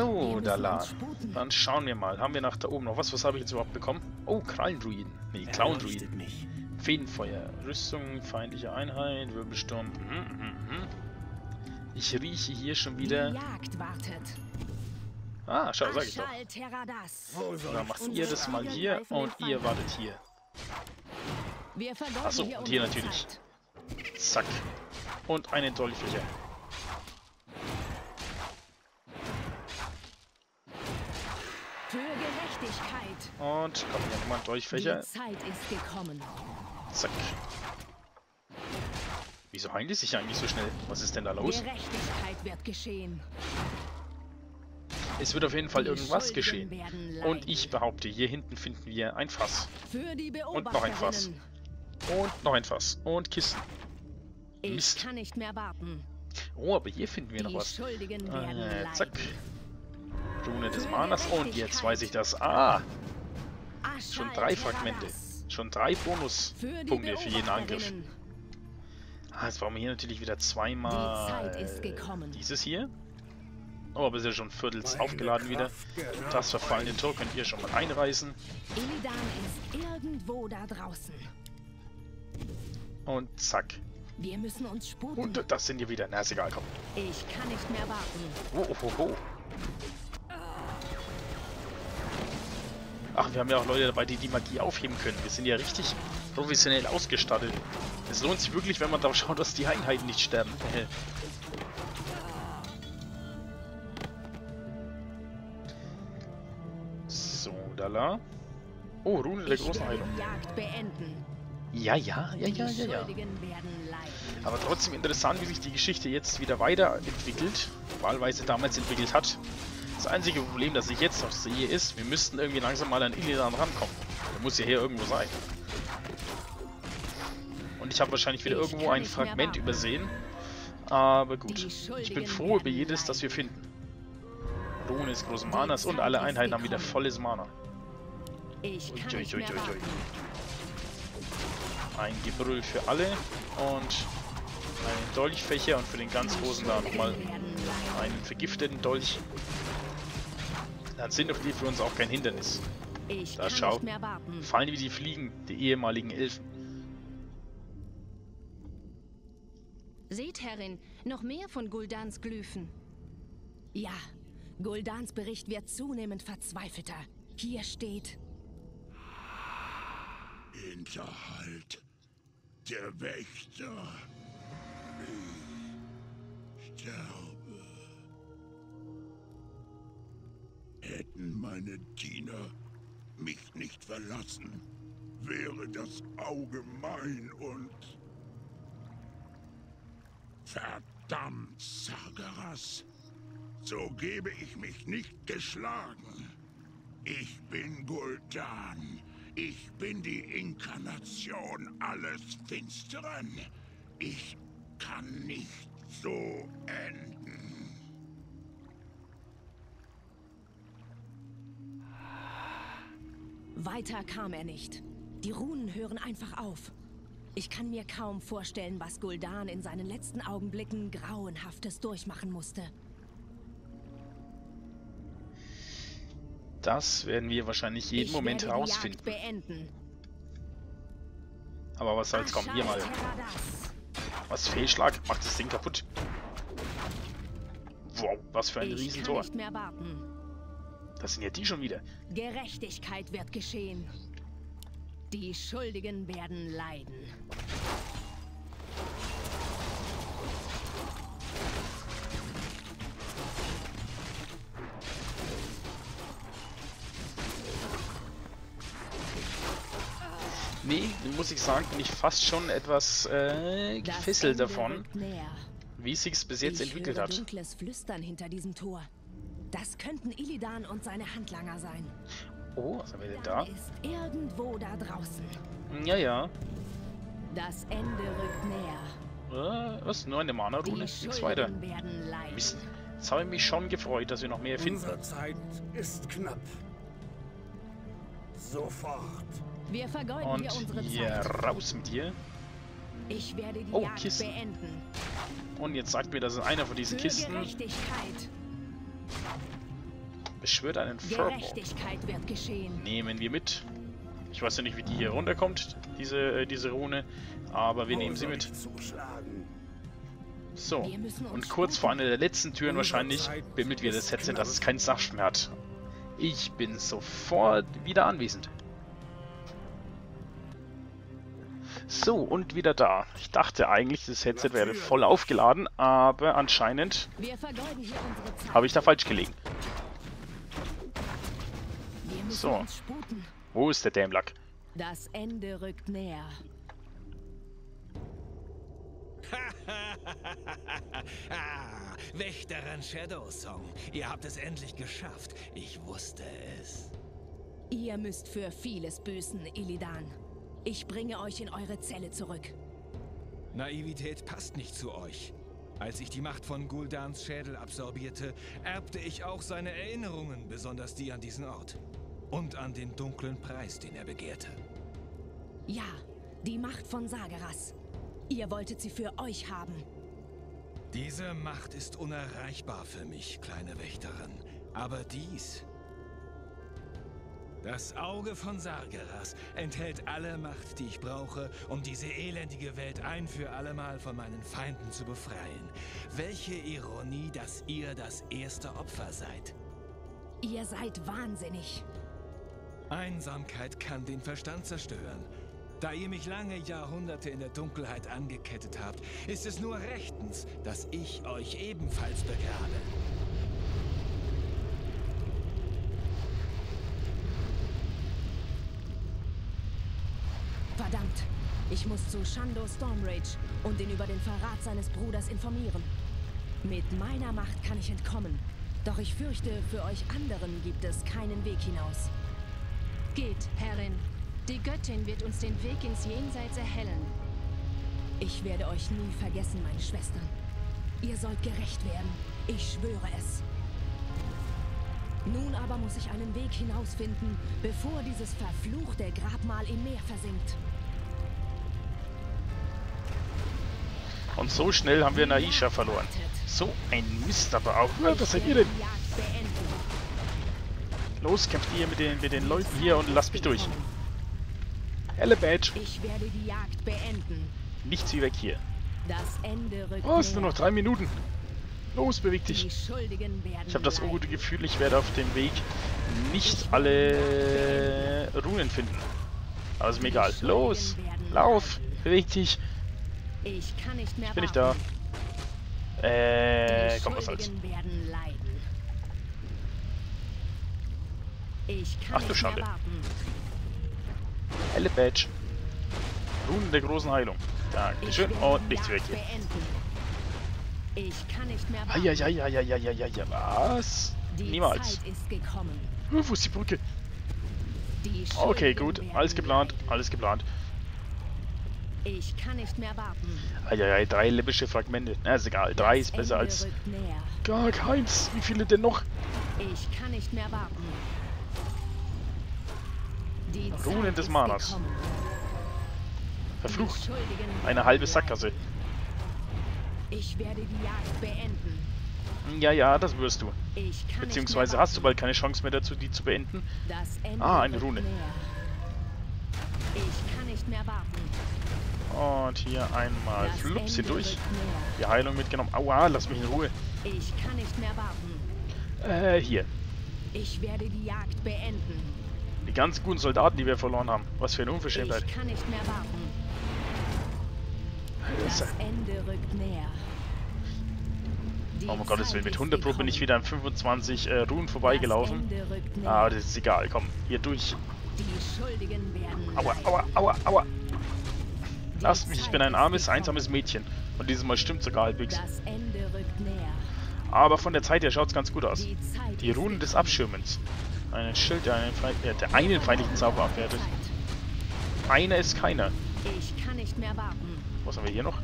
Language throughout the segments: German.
So, da la. Dann schauen wir mal. Haben wir nach da oben noch was? Was habe ich jetzt überhaupt bekommen? Oh, Krallenruiden. Nee, Clownruiden. Fädenfeuer. Rüstung, feindliche Einheit, Wirbelsturm. Mhm, mhm, mhm. Ich rieche hier schon wieder... Ah, schau, sag ich doch. Dann macht ihr das mal hier und ihr wartet hier. Achso, und hier natürlich. Zack. Und einen Dolchfächer. Und komm, hier nochmal ein Dolchfächer. Zack. Wieso heilen die sich eigentlich so schnell? Was ist denn da los? Gerechtigkeit wird geschehen. Es wird auf jeden Fall irgendwas geschehen. Und ich behaupte, hier hinten finden wir ein Fass. Und noch ein Fass. Und noch ein Fass. Und Kisten. Mist. Ich kann nicht mehr warten. Oh, aber hier finden wir noch was. Äh, zack. Rune des Manas. Und jetzt weiß ich das. Ah! Schon drei Fragmente. Schon drei Bonuspunkte für jeden Angriff. Ah, jetzt brauchen wir hier natürlich wieder zweimal dieses hier. Oh, aber ist ja schon viertels aufgeladen wieder. Das verfallene Tor könnt ihr schon mal einreißen. Illidan ist irgendwo da draußen. Und zack. Wir müssen uns sputen. Und das sind hier wieder. Na, ist egal, komm. Ich kann nicht mehr warten. Oh, oh, oh, oh. Ach, wir haben ja auch Leute dabei, die die Magie aufheben können. Wir sind ja richtig professionell ausgestattet. Es lohnt sich wirklich, wenn man darauf schaut, dass die Einheiten nicht sterben. Lala. Oh, Rune der großen Heilung. Ja, ja, ja, ja, ja, ja. Aber trotzdem interessant, wie sich die Geschichte jetzt wieder weiterentwickelt, wahlweise damals entwickelt hat. Das einzige Problem, das ich jetzt noch sehe, ist, wir müssten irgendwie langsam mal an Illidan rankommen. Der muss ja hier irgendwo sein. Und ich habe wahrscheinlich wieder irgendwo ein Fragment übersehen. Aber gut. Ich bin froh über jedes, das wir finden. Rune des großen Manas und alle Einheiten haben wieder volles Mana. Ui, ui, ui. Ein Gebrüll für alle und einen Dolchfächer und für den ganz großen da nochmal einen vergifteten Dolch. Dann sind doch die für uns auch kein Hindernis. da schau, fallen wie die Fliegen, die ehemaligen Elfen. Seht, Herrin, noch mehr von Guldans Glyphen. Ja, Guldans Bericht wird zunehmend verzweifelter. Hier steht, Hinterhalt. Der Wächter. Ich sterbe. Hätten meine Diener mich nicht verlassen, wäre das Auge mein und... Verdammt, Sargeras. So gebe ich mich nicht geschlagen. Ich bin Guldan, ich bin die Inkarnation alles Finsteren. Ich kann nicht so enden. Weiter kam er nicht. Die Runen hören einfach auf. Ich kann mir kaum vorstellen, was Guldan in seinen letzten Augenblicken Grauenhaftes durchmachen musste. Das werden wir wahrscheinlich jeden ich Moment herausfinden. Aber was soll's kommen? Hier mal. Was? Fehlschlag? Macht das Ding kaputt. Wow, was für ein ich Riesentor. Das sind ja die schon wieder. Gerechtigkeit wird geschehen. Die Schuldigen werden leiden. Nee, muss ich sagen, bin ich fast schon etwas äh, gefesselt davon, wie es sich bis jetzt ich entwickelt hat. dunkles Flüstern hinter diesem Tor. Das könnten Illidan und seine Handlanger sein. Oh, was haben wir denn da? ist irgendwo da draußen. Ja, ja. Das Ende rückt näher. Äh, was? Nur eine Mana-Rune? Nichts weiter. Mist. Jetzt habe ich mich schon gefreut, dass wir noch mehr finden. Unsere Zeit ist knapp. Sofort. Wir vergeuden Und hier unsere hier Zeit. raus mit dir. Ich werde die Oh, Jagd Kisten. beenden. Und jetzt sagt mir, das ist einer von diesen Für Kisten. Beschwört einen Furbolg. Nehmen wir mit. Ich weiß ja nicht, wie die hier runterkommt, diese, äh, diese Rune, aber wir nehmen sie mit. So, und kurz vor einer der letzten Türen wahrscheinlich bimmelt wieder das Headset, dass es keinen Saft mehr hat. Ich bin sofort wieder anwesend. So, und wieder da. Ich dachte eigentlich, das Headset wäre voll aufgeladen, aber anscheinend habe ich da falsch gelegen. So. Wo ist der Dämlack? Das Ende rückt näher. ah, Wächterin Shadowsong. Ihr habt es endlich geschafft. Ich wusste es. Ihr müsst für vieles büßen, Illidan. Ich bringe euch in eure Zelle zurück. Naivität passt nicht zu euch. Als ich die Macht von Guldans Schädel absorbierte, erbte ich auch seine Erinnerungen, besonders die an diesen Ort. Und an den dunklen Preis, den er begehrte. Ja, die Macht von Sageras. Ihr wolltet sie für euch haben. Diese Macht ist unerreichbar für mich, kleine Wächterin. Aber dies das Auge von Sargeras enthält alle Macht, die ich brauche, um diese elendige Welt ein für allemal von meinen Feinden zu befreien. Welche Ironie, dass ihr das erste Opfer seid. Ihr seid wahnsinnig. Einsamkeit kann den Verstand zerstören. Da ihr mich lange Jahrhunderte in der Dunkelheit angekettet habt, ist es nur rechtens, dass ich euch ebenfalls begrabe. Verdammt! Ich muss zu Shando Stormrage und ihn über den Verrat seines Bruders informieren. Mit meiner Macht kann ich entkommen. Doch ich fürchte, für euch anderen gibt es keinen Weg hinaus. Geht, Herrin. Die Göttin wird uns den Weg ins Jenseits erhellen. Ich werde euch nie vergessen, meine Schwestern. Ihr sollt gerecht werden. Ich schwöre es. Nun aber muss ich einen Weg hinausfinden, bevor dieses verfluchte Grabmal im Meer versinkt. Und so schnell haben wir Naisha verloren. So ein Mist aber auch. Was seid ihr denn? Los, kämpft ihr mit den, mit den Leuten hier und lasst mich durch. Helle Badge. Ich werde die Jagd beenden. Nichts wie weg hier. Das Ende rückt Oh, ist nur noch drei Minuten. Los, beweg dich. Ich habe das ungute Gefühl, ich werde auf dem Weg nicht alle Runen finden. Aber ist mir egal. Los, lauf, beweg dich. Ich kann nicht mehr ich bin nicht da. Äh, komm, was soll's. Ach du Schande. Helle Badge. Runen der großen Heilung. Dankeschön. Und nichts weg hier. Ich kann nicht mehr Eieieiei, was? Niemals. Wo ist die Brücke? Okay, gut. Alles geplant. Alles geplant. Ich kann nicht mehr warten. Eieiei, drei läppische Fragmente. Na, ist egal. Drei ist besser als gar keins. Wie viele denn noch? Ich kann nicht mehr warten. Die Runen des Manas. Verflucht. Eine halbe Sackgasse. Ich werde die Jagd beenden. Ja, ja, das wirst du. Beziehungsweise hast du bald keine Chance mehr dazu, die zu beenden. Ah, eine Rune. Ich kann nicht mehr warten. Und hier einmal flups hier durch. Die Heilung mitgenommen. Aua, lass mich in Ruhe. Ich kann nicht mehr warten. Äh, hier. Ich werde die Jagd beenden. Die ganz guten Soldaten, die wir verloren haben. Was für eine Unverschämtheit. Ich kann nicht mehr warten. Das Ende rückt näher. Oh mein Gott, es will mit 100 Pro bin ich wieder an 25 äh, Ruhen vorbeigelaufen. Ah, das ist egal. Komm, hier durch. Aua, aua, aua, aua. Lasst mich, ich bin ein armes, einsames Mädchen. Und dieses Mal stimmt sogar halbwegs. Aber von der Zeit her schaut es ganz gut aus. Die Runen des Abschirmens. Ein Schild, der einen, Feind, äh, der einen feindlichen Zauber abwertet. Einer ist keiner. Was haben wir hier noch?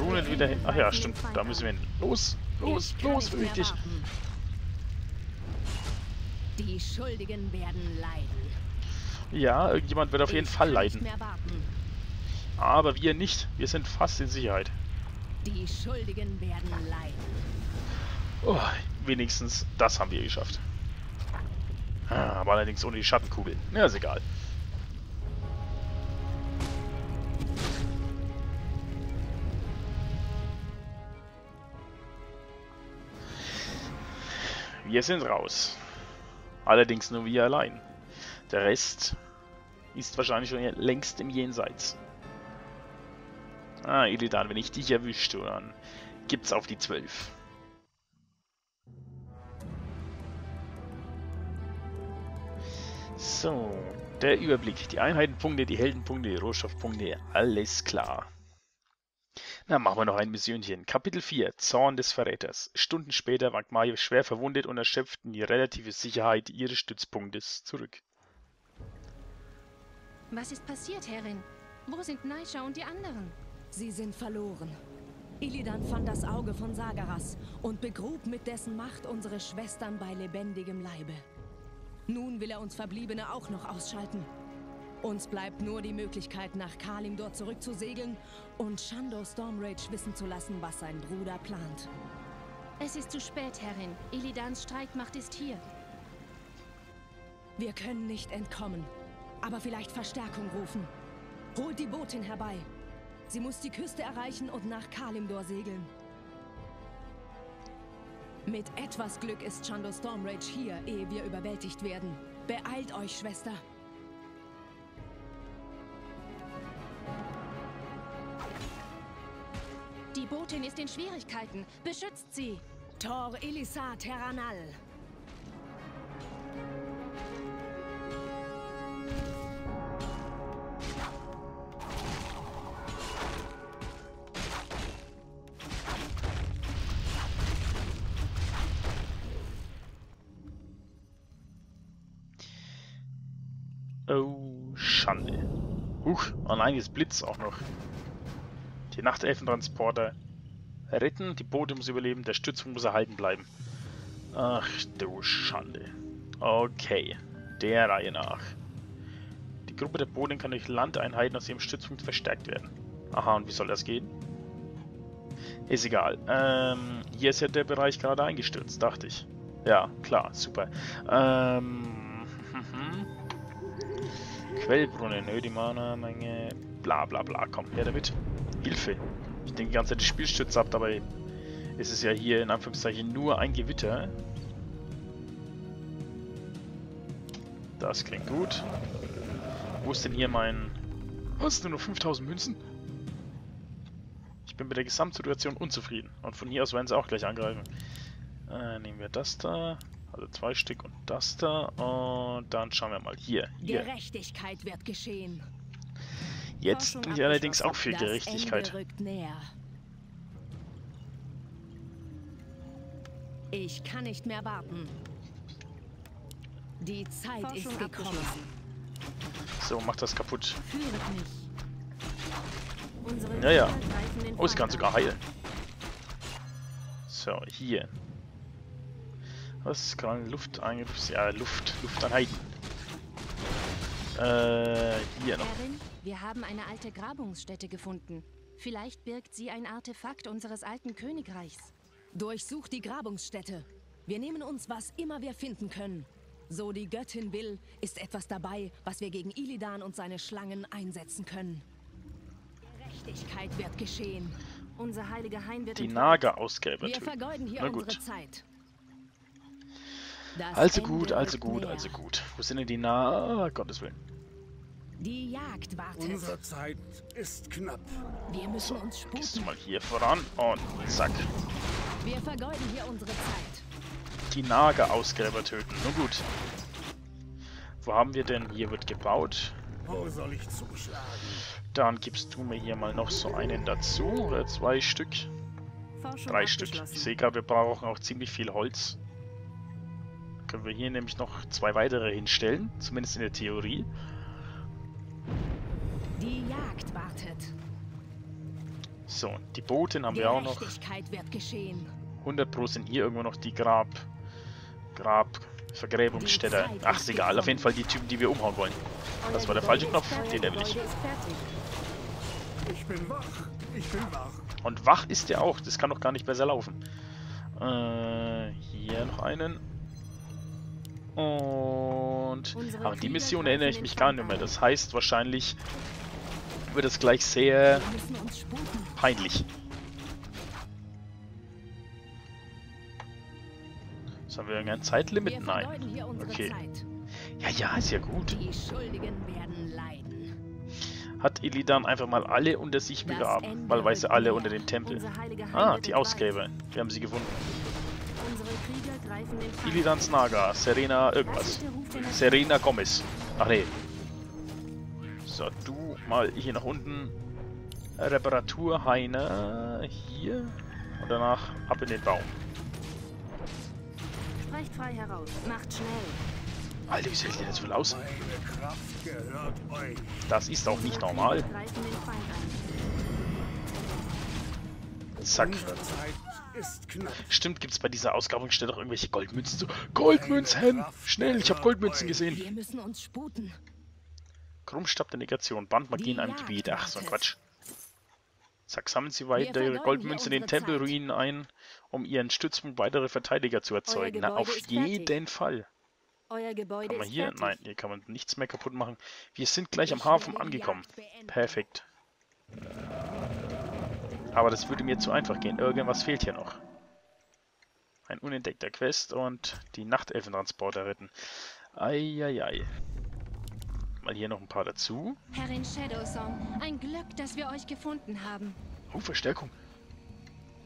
Runen wieder hin. Ach ja, stimmt. Da müssen wir hin. Los, los, los, beweg dich. Die Schuldigen werden leiden. Ja, irgendjemand wird auf jeden Fall leiden. Aber wir nicht. Wir sind fast in Sicherheit. Die Schuldigen werden leiden. Oh, wenigstens das haben wir geschafft. Ah, aber allerdings ohne die Schattenkugel. Ja, ist egal. Wir sind raus. Allerdings nur wir allein. Der Rest ist wahrscheinlich schon längst im Jenseits. Ah, Illidan, wenn ich dich erwische, dann gibt's auf die 12. So, der Überblick. Die Einheitenpunkte, die Heldenpunkte, die Rohstoffpunkte, alles klar. Na, machen wir noch ein Missionchen. Kapitel 4, Zorn des Verräters. Stunden später wankt Mario schwer verwundet und erschöpft in die relative Sicherheit ihres Stützpunktes zurück. Was ist passiert, Herrin? Wo sind Naisha und die anderen? Sie sind verloren. Illidan fand das Auge von Sagaras und begrub mit dessen Macht unsere Schwestern bei lebendigem Leibe. Nun will er uns Verbliebene auch noch ausschalten. Uns bleibt nur die Möglichkeit, nach Kalimdor zurückzusegeln und Shando Stormrage wissen zu lassen, was sein Bruder plant. Es ist zu spät, Herrin. Illidans Streitmacht ist hier. Wir können nicht entkommen, aber vielleicht Verstärkung rufen. Holt die Botin herbei. Sie muss die Küste erreichen und nach Kalimdor segeln. Mit etwas Glück ist Chando Stormrage hier, ehe wir überwältigt werden. Beeilt euch, Schwester. Die Botin ist in Schwierigkeiten. Beschützt sie! Tor Elisa Terranal. Huch, oh nein, jetzt Blitz auch noch. Die Nachtelfentransporter retten, die Boote muss überleben, der Stützpunkt muss erhalten bleiben. Ach du Schande. Okay, der Reihe nach. Die Gruppe der Boden kann durch Landeinheiten aus ihrem Stützpunkt verstärkt werden. Aha, und wie soll das gehen? Ist egal. Ähm, hier ist ja der Bereich gerade eingestürzt, dachte ich. Ja, klar, super. Ähm, Quellbrunnen, nö, die Mana-Menge, bla bla bla, komm, her damit. Hilfe. Ich denke die ganze Zeit, die Spielstütze ab, dabei ist es ja hier in Anführungszeichen nur ein Gewitter. Das klingt gut. Wo ist denn hier mein... Was, nur noch 5000 Münzen? Ich bin mit der Gesamtsituation unzufrieden. Und von hier aus werden sie auch gleich angreifen. Äh, nehmen wir das da. Also zwei Stück und das da. Und dann schauen wir mal hier. hier. Gerechtigkeit wird geschehen. Jetzt bin ich allerdings auch für Gerechtigkeit. Ich kann nicht mehr warten. Die Zeit Forschung ist gekommen. So, mach das kaputt. Naja. Oh, es kann sogar heilen. So, hier. Was kann Luft eingriff? Ja, Luft, Lufteinheiten. Äh, hier noch. Herrin, wir haben eine alte Grabungsstätte gefunden. Vielleicht birgt sie ein Artefakt unseres alten Königreichs. Durchsucht die Grabungsstätte. Wir nehmen uns, was immer wir finden können. So die Göttin will, ist etwas dabei, was wir gegen Illidan und seine Schlangen einsetzen können. Gerechtigkeit wird geschehen. Unser heiliger Hain wird Die Nager ausgräber Wir vergeuden hier unsere Zeit. Das also gut, also gut, also gut. Wo sind denn die Na... Oh, Gottes Willen. Die Jagd wartet. Unsere Zeit ist knapp. Wir müssen uns sputen. Gehst du mal hier voran und zack. Wir vergeuden hier unsere Zeit. Die Nager-Ausgräber töten. Nun gut. Wo haben wir denn? Hier wird gebaut. Wo soll ich zuschlagen? Dann gibst du mir hier mal noch so einen dazu. Oder zwei Stück. Drei Stück. Ich sehe gerade, wir brauchen auch ziemlich viel Holz können wir hier nämlich noch zwei weitere hinstellen, zumindest in der Theorie. Die Jagd wartet. So, die Boten haben wir auch noch. Wird geschehen. 100 Pro sind hier irgendwo noch die Grab... Grab... Vergräbungsstätte. Ach, ist egal. Auf jeden Fall die Typen, die wir umhauen wollen. Das war der falsche Knopf. Den will ich. Ich bin wach. Ich bin wach. Und wach ist der auch. Das kann doch gar nicht besser laufen. Äh, hier noch einen. Und... Aber die Mission erinnere ich mich gar nicht mehr. Das heißt, wahrscheinlich wird es gleich sehr peinlich. Sollen wir irgendein Zeitlimit? Nein. Okay. Ja, ja, ist ja gut. Hat Illidan einfach mal alle unter sich begraben, weiß alle unter den Tempel. Ah, die Ausgräber. Wir haben sie gefunden. Illidans Naga, Serena irgendwas. Serena Gomez. Ach nee. So, du mal hier nach unten. Reparatur, Heine. Hier. Und danach ab in den Baum. Sprecht frei heraus. Macht schnell. Alter, wie sieht denn jetzt wohl aus? Das ist auch nicht normal. Zack. Stimmt, gibt es bei dieser Ausgrabungsstelle auch irgendwelche Goldmünzen? So, Goldmünzen! Schnell, ich habe Goldmünzen gesehen. Wir müssen uns sputen. Krummstab der Negation, Bandmagie in einem Gebiet. Ach, so ein Quatsch. Zack, sammeln Sie weitere Goldmünzen in den Tempelruinen ein, um Ihren Stützpunkt weitere Verteidiger zu erzeugen. Na, auf jeden Fall. Euer Gebäude kann man hier? Nein, hier kann man nichts mehr kaputt machen. Wir sind gleich am Hafen angekommen. Perfekt. Aber das würde mir zu einfach gehen. Irgendwas fehlt hier noch. Ein unentdeckter Quest und die Nachtelfentransporter retten. Eieiei. Mal hier noch ein paar dazu. Herrin Shadowsong, ein Glück, dass wir euch gefunden haben. Oh, Verstärkung.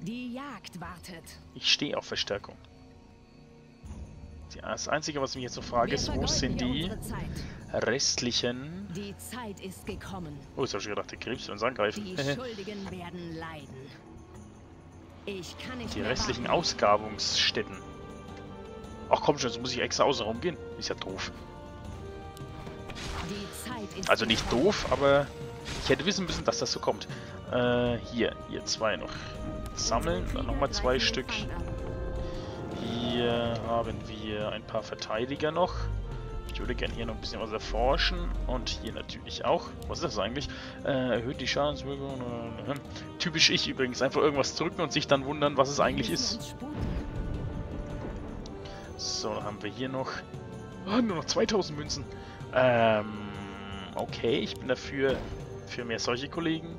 Die Jagd wartet. Ich stehe auf Verstärkung. Das Einzige, was ich mich jetzt so frage, ist, wo sind die restlichen... Die Zeit ist gekommen. Oh, jetzt habe ich gedacht, der Krebs uns angreifen. Die Schuldigen werden leiden. Ich kann nicht die restlichen warten. Ausgrabungsstätten. Ach komm schon, jetzt muss ich extra außen rumgehen. Ist ja doof. Also nicht doof, aber ich hätte wissen müssen, dass das so kommt. Äh, hier, hier zwei noch sammeln. Dann nochmal zwei Stück. Hier haben wir ein paar Verteidiger noch. Ich würde gerne hier noch ein bisschen was erforschen. Und hier natürlich auch. Was ist das eigentlich? Äh, erhöht die Schadenswirkung. Äh, typisch ich übrigens. Einfach irgendwas drücken und sich dann wundern, was es eigentlich ist. So, haben wir hier noch... Oh, nur noch 2000 Münzen. Ähm, okay, ich bin dafür für mehr solche Kollegen.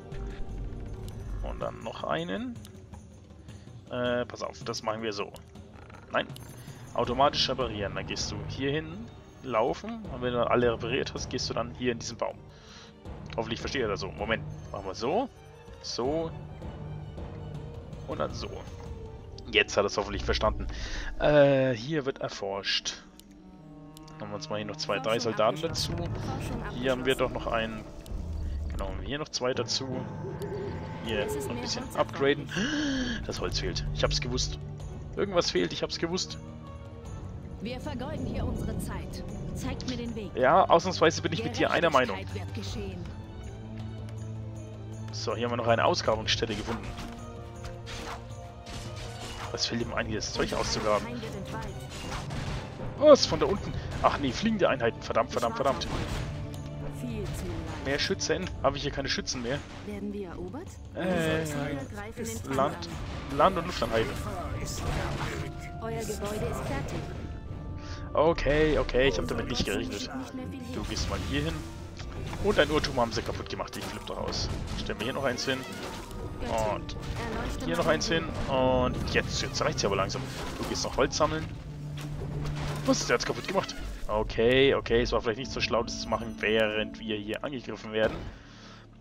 Und dann noch einen. Äh, pass auf, das machen wir so. Nein. Automatisch reparieren. Dann gehst du hier hin, laufen. Und wenn du alle repariert hast, gehst du dann hier in diesen Baum. Hoffentlich versteht er das so. Moment. Machen wir so. So. Und dann so. Jetzt hat er es hoffentlich verstanden. Äh, hier wird erforscht. Haben wir uns mal hier noch zwei, drei Soldaten dazu. Hier haben wir doch noch einen. Genau, haben wir hier noch zwei dazu. Hier noch ein bisschen upgraden. Das Holz fehlt. Ich hab's gewusst. Irgendwas fehlt, ich hab's gewusst. Wir vergeuden hier unsere Zeit. Zeigt mir den Weg. Ja, ausnahmsweise bin ich mit dir einer Meinung. So, hier haben wir noch eine Ausgrabungsstätte gefunden. Was fällt ihm ein, hier das Zeug auszugraben? Was? Von da unten? Ach nee, fliegende Einheiten. Verdammt, verdammt, verdammt. Mehr Schützen? Habe ich hier keine Schützen mehr? Werden wir erobert? Äh, Land, Land- und Lufteinheiten. Euer Gebäude ist fertig. Okay, okay, ich habe damit nicht gerechnet. Du gehst mal hier hin. Und ein Urtum haben sie kaputt gemacht. Ich flippe doch aus. Stellen wir hier noch eins hin. Und hier noch eins hin. Und jetzt, jetzt reicht es ja aber langsam. Du gehst noch Holz sammeln. Was ist der jetzt kaputt gemacht? Okay, okay, es war vielleicht nicht so schlau, das zu machen, während wir hier angegriffen werden.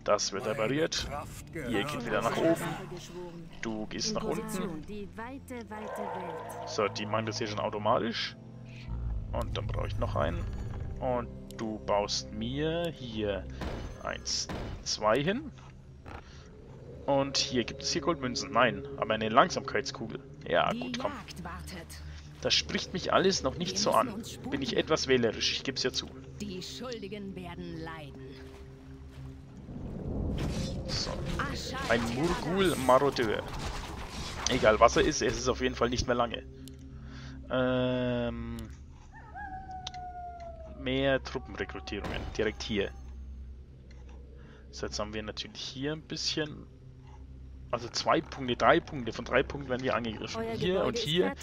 Das wird repariert. Ihr geht wieder nach oben. Du gehst nach unten. So, die machen das hier schon automatisch. Und dann brauche ich noch einen. Und du baust mir hier eins, zwei hin. Und hier gibt es hier Goldmünzen. Nein, aber eine Langsamkeitskugel. Ja, gut, komm. Das spricht mich alles noch nicht so an. Bin ich etwas wählerisch, ich gebe es ja zu. Die Schuldigen werden leiden. So. Ein Murgul-Marodeur. Egal was er ist, es ist auf jeden Fall nicht mehr lange. Ähm, mehr Truppenrekrutierungen. Direkt hier. So, jetzt haben wir natürlich hier ein bisschen Also zwei Punkte, drei Punkte. Von drei Punkten werden wir angegriffen. Euer hier Gebäude und hier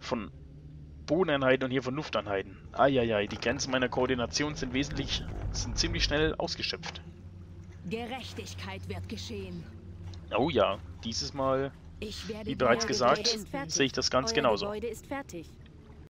von Bodeneinheiten und hier von Lufteinheiten. Eieiei, die Grenzen meiner Koordination sind wesentlich, sind ziemlich schnell ausgeschöpft. Gerechtigkeit wird geschehen. Oh ja, dieses Mal, wie bereits gesagt, sehe ich das ganz Euer genauso. Gebäude ist fertig.